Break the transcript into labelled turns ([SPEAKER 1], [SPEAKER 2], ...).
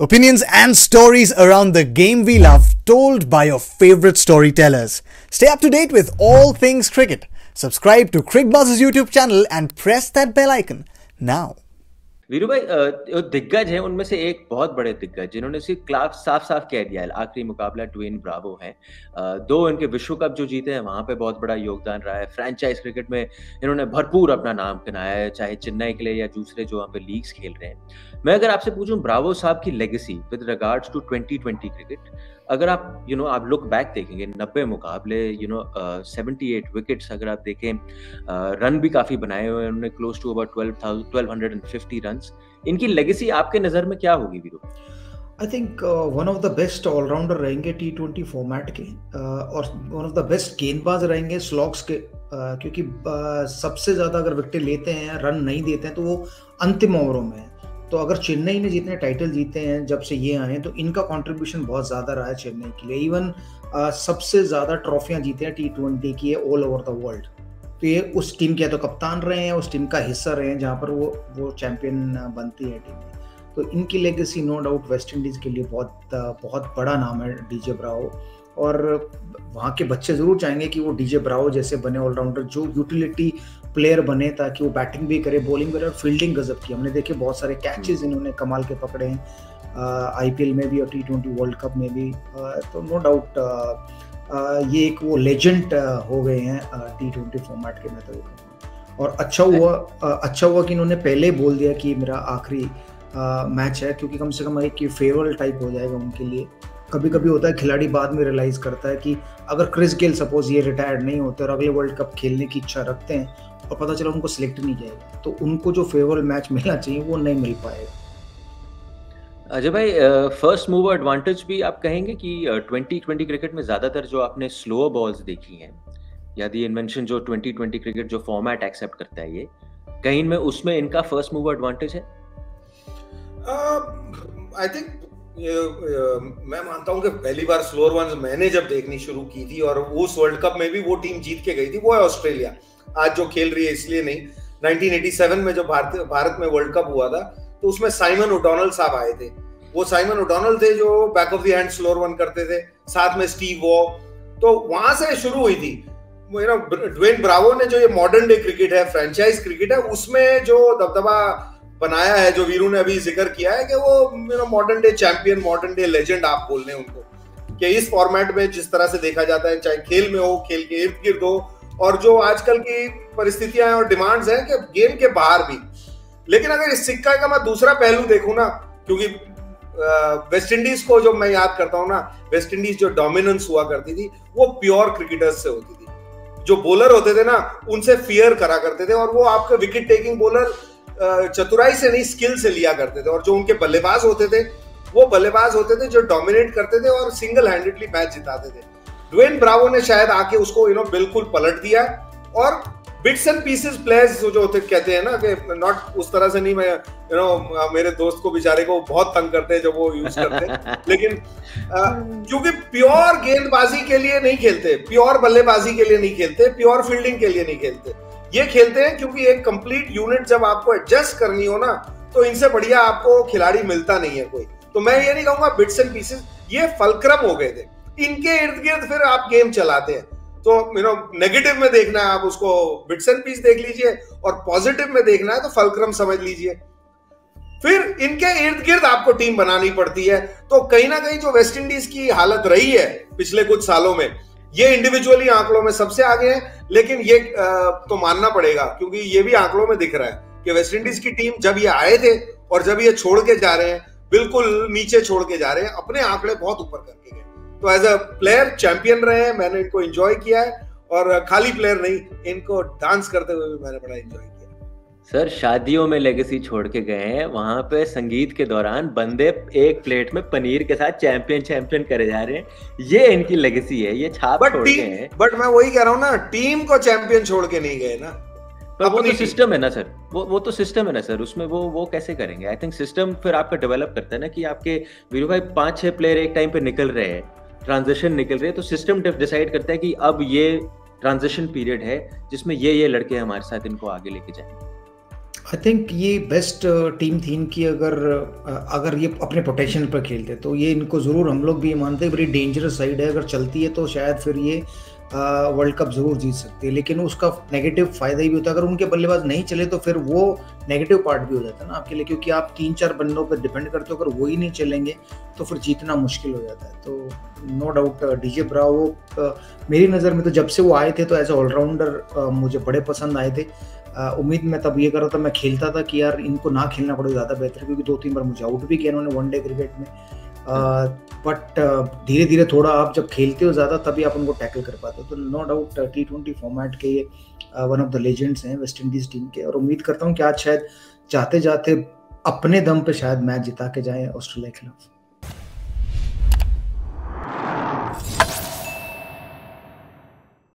[SPEAKER 1] Opinions and stories around the game we love, told by your favorite storytellers. Stay up to date with all things cricket. Subscribe to CrickBuzz's YouTube channel and press that bell icon now.
[SPEAKER 2] Veeru भाई जो दिग्गज हैं उनमें से एक बहुत बड़े दिग्गज जिन्होंने इसकी क्लास साफ़ साफ़ कह दिया है आखिरी मुकाबला ट्वेन ब्रावो है। दो इनके विश्व कप जो जीते हैं वहाँ पे बहुत बड़ा योगदान रहा है। फ्रेंचाइज क्रिकेट में इन्होंने भरपूर अपना नाम कनाया है चाहे चेन्नई के लिए या दूसरे जो वहाँ पे लीग्स खेल रहे हैं। मैं अगर आपसे पूछूँ ब्रावो साहब की legacy with regards to 2020 cricket अगर आप यू you नो know, आप लुक बैक देखेंगे नब्बे मुकाबले you know seventy eight wickets अगर आप देखें रन uh, भी काफ़ी बनाए हुए हैं उन्होंने close to about twelve thousand twelve hundred and fifty run इनकी लेगेसी आपके नज़र में क्या होगी Viru?
[SPEAKER 3] I think one of the best allrounder रहेंगे टी ट्वेंटी फॉर्मेट के uh, और वन ऑफ़ द बेस्ट गेंदबाज रहेंगे स्लॉक्स के uh, क्योंकि uh, सबसे ज़्यादा अगर विकेट लेते हैं रन नहीं देते हैं तो वो अंतिम ओवरों में तो अगर चेन्नई ने जितने टाइटल जीते हैं जब से ये आए हैं तो इनका कंट्रीब्यूशन बहुत ज़्यादा रहा है चेन्नई के लिए। इवन सबसे ज़्यादा ट्रॉफियाँ जीते हैं टी ट्वेंटी की है ऑल ओवर द वर्ल्ड तो ये उस टीम के तो कप्तान रहे हैं उस टीम का हिस्सा रहे हैं जहाँ पर वो वो चैंपियन बनती है टीम तो इनकी legacy no doubt West Indies के लिए बहुत बहुत बड़ा नाम है डीजे ब्राओ और वहाँ के बच्चे ज़रूर चाहेंगे कि वो डीजे ब्राओ जैसे बने ऑलराउंडर जो यूटिलिटी प्लेयर बने ताकि वो बैटिंग भी करे बॉलिंग करे और फील्डिंग गजब की। हमने देखे बहुत सारे कैचेज इन्होंने कमाल के पकड़े हैं आईपीएल में भी और टी ट्वेंटी वर्ल्ड कप में भी तो नो डाउट ये एक वो लेजेंड हो गए हैं टी ट्वेंटी फॉर्मेट के मैं तो और अच्छा हुआ अच्छा हुआ कि इन्होंने पहले बोल दिया कि मेरा आखिरी मैच है, क्योंकि कम से कम एक फेयरवेल टाइप हो जाएगा उनके लिए। कभी कभी होता है, खिलाड़ी बाद में रियलाइज़ करता है कि अगर क्रिस गेल सपोज़ ये रिटायर्ड नहीं होते और अगले वर्ल्ड कप खेलने की इच्छा रखते हैं और पता चला उनको सिलेक्ट नहीं जाएगा। तो उनको जो फेवरेबल मैच मिलना चाहिए, वो नहीं मिल पाएगा।
[SPEAKER 2] अजय भाई फ़र्स्ट मूवर एडवांटेज भी आप कहेंगे कि ट्वेंटी ट्वेंटी क्रिकेट में ज़्यादातर जो आपने स्लो बॉल्स देखी हैं या दी इन्वेंशन जो ट्वेंटी ट्वेंटी क्रिकेट जो फॉर्मेट एक्सेप्ट करता है ये कहीं में उसमें इनका फ़र्स्ट मूवर एडवांटेज है?
[SPEAKER 4] आई uh, थिंक मैं मानता हूँ कि पहली बार स्लोअर वंस मैंने जब देखनी शुरू की थी और उस वर्ल्ड कप में भी वो टीम जीत के गई थी वो है ऑस्ट्रेलिया आज जो खेल रही है इसलिए नहीं। 1987 में जब भारत भारत में वर्ल्ड कप हुआ था तो उसमें साइमन ओडोनल साहब आए थे। वो साइमन ओडोनल थे जो back of the hand slower one करते थे, साथ में स्टीव वॉ तो वहाँ से शुरू हुई थी। ड्वेन ब्रावो ने जो ये मॉडर्न डे क्रिकेट है फ्रेंचाइज क्रिकेट है, उसमें जो दबदबा बनाया है, जो वीरू ने अभी ज़िक्र किया है कि वो you know modern day champion modern day legend आप बोल रहे हैं उनको। कि इस फॉर्मेट में जिस तरह से देखा जाता है, चाहे खेल में हो, खेल के इर्द गिर्द हो, और जो आजकल की परिस्थितियाँ और डिमांड्स हैं कि गेम के बाहर भी लेकिन अगर इस सिक्का का मैं दूसरा पहलू देखूँ ना, क्योंकि वेस्ट इंडीज को जो मैं याद करता हूँ ना वेस्ट इंडीज जो डोमिनेंस हुआ करती थी, वो प्योर क्रिकेटर्स से होती थी। जो बॉलर होते थे ना, उनसे फियर करा करते थे और वो आपके विकेट टेकिंग बॉलर चतुराई से नहीं स्किल से लिया करते थे। और जो उनके बल्लेबाज होते थे, वो बल्लेबाज होते थे जो डोमिनेट करते थे और सिंगल हैंडेडली मैच जिताते थे। ड्वेन ब्रावो ने शायद आके उसको यू नो बिल्कुल पलट दिया और बिट्स एंड पीसेस प्लेयर्स जो होते कहते हैं ना कि नॉट उस तरह से नहीं मैं यू you नो know, मेरे दोस्त को बेचारे को बहुत तंग करते हैं जब वो यूज़ करते हैं। लेकिन क्योंकि प्योर गेंदबाजी के लिए नहीं खेलते प्योर बल्लेबाजी के लिए नहीं खेलते प्योर फील्डिंग के लिए नहीं खेलते। ये खेलते हैं क्योंकि एक कंप्लीट यूनिट जब आपको एडजस्ट करनी हो ना तो इनसे बढ़िया आपको खिलाड़ी मिलता नहीं है कोई। तो मैं ये नहीं कहूँगा बिट्स एंड पीसेस ये फलक्रम हो गए थे। इनके इर्द गिर्द फिर आप गेम चलाते हैं। तो यू नो नेगेटिव में देखना है, आप उसको बिट्स एंड पीस देख लीजिए और पॉजिटिव में देखना है तो फलक्रम समझ लीजिए। फिर इनके इर्द गिर्द आपको टीम बनानी पड़ती है। तो कहीं ना कहीं जो वेस्ट इंडीज की हालत रही है पिछले कुछ सालों में, ये इंडिविजुअली आंकड़ों में सबसे आगे है, लेकिन ये तो मानना पड़ेगा, क्योंकि ये भी आंकड़ों में दिख रहा है कि वेस्ट इंडीज की टीम जब ये आए थे और जब ये छोड़ के जा रहे हैं, बिल्कुल नीचे छोड़ के जा रहे हैं, अपने आंकड़े बहुत ऊपर करके गए। तो एज अ प्लेयर चैंपियन रहे हैं मैंने इनको एंजॉय किया है और खाली प्लेयर नहीं इनको डांस करते हुए भी मैंने बड़ा एंजॉय किया।
[SPEAKER 2] सर शादियों में लेगेसी छोड़ के गए हैं वहाँ पे संगीत के दौरान बंदे एक प्लेट में पनीर के साथ चैंपियन चैंपियन करे जा रहे हैं। ये इनकी लेगेसी है ये छाप
[SPEAKER 4] छोड़ के हैं। बट मैं वही कह रहा हूँ ना टीम को चैंपियन छोड़ के नहीं गए ना।
[SPEAKER 2] पर वो तो सिस्टम है ना सर वो वो तो सिस्टम है ना सर उसमें वो वो कैसे करेंगे? आई थिंक सिस्टम फिर आपका डेवलप करता है ना कि आपके वीरू भाई पाँच छह प्लेयर एक टाइम पे निकल रहे हैं। ट्रांजिशन निकल रहे हैं तो सिस्टम डिसाइड करता है कि अब ये ट्रांजिशन पीरियड है जिसमें ये ये लड़के हमारे साथ इनको आगे लेके जाए।
[SPEAKER 3] आई थिंक ये बेस्ट टीम थी इनकी अगर अगर ये अपने पोटेंशियल पर खेलते तो ये इनको ज़रूर हम लोग भी मानते हैं, बड़ी डेंजरस साइड है, अगर चलती है तो शायद फिर ये वर्ल्ड कप ज़रूर जीत सकती है, लेकिन उसका नेगेटिव फ़ायदा ही भी होता है, अगर उनके बल्लेबाज नहीं चले तो फिर वो नेगेटिव पार्ट भी हो जाता है ना आपके लिए, क्योंकि आप तीन चार बंदों पर डिपेंड करते हो, अगर वो ही नहीं चलेंगे तो फिर जीतना मुश्किल हो जाता है। तो नो डाउट डीजे ब्रावो मेरी नज़र में तो जब से वो आए थे तो एज ए ऑलराउंडर मुझे बड़े पसंद आए थे। उम्मीद मैं तब ये कर रहा था, मैं खेलता था कि यार इनको ना खेलना पड़े ज़्यादा बेहतर, क्योंकि दो तीन बार मुझे आउट भी किया उन्होंने वनडे क्रिकेट में। बट धीरे धीरे थोड़ा आप जब खेलते हो ज़्यादा, तभी आप उनको टैकल कर पाते हो। तो no doubt T twenty format के ये वन ऑफ़ द लेजेंड्स हैं वेस्ट इंडीज टीम के। और उम्मीद करता हूँ कि आज शायद जाते जाते अपने दम पे शायद मैच जिता के जाए ऑस्ट्रेलिया के खिलाफ।